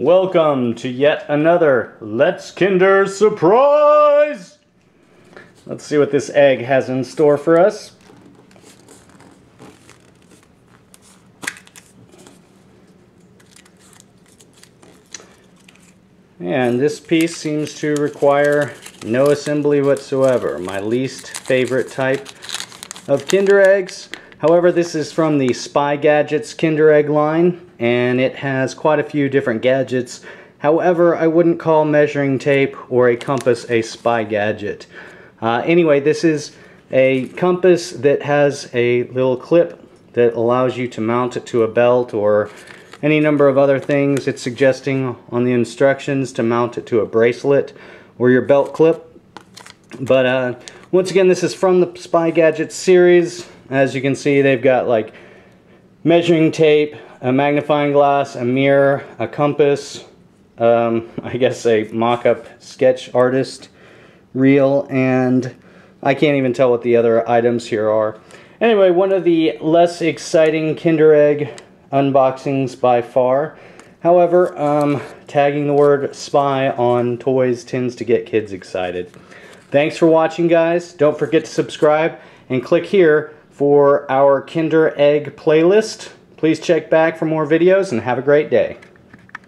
Welcome to yet another Let's Kinder surprise! Let's see what this egg has in store for us. And this piece seems to require no assembly whatsoever. My least favorite type of Kinder Eggs. However, this is from the Spy Gadgets Kinder Egg line, and it has quite a few different gadgets. However, I wouldn't call measuring tape or a compass a spy gadget. Uh, anyway, this is a compass that has a little clip that allows you to mount it to a belt or any number of other things. It's suggesting on the instructions to mount it to a bracelet or your belt clip. But uh, once again, this is from the Spy Gadgets series. As you can see, they've got like measuring tape, a magnifying glass, a mirror, a compass, um, I guess a mock-up sketch artist reel, and I can't even tell what the other items here are. Anyway, one of the less exciting Kinder Egg unboxings by far. However, um, tagging the word spy on toys tends to get kids excited. Thanks for watching, guys. Don't forget to subscribe and click here for our Kinder Egg playlist. Please check back for more videos and have a great day.